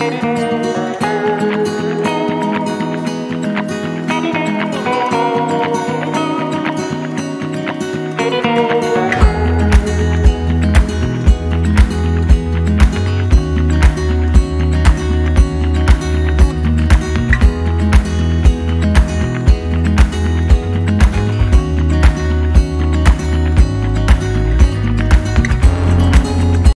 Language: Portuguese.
Música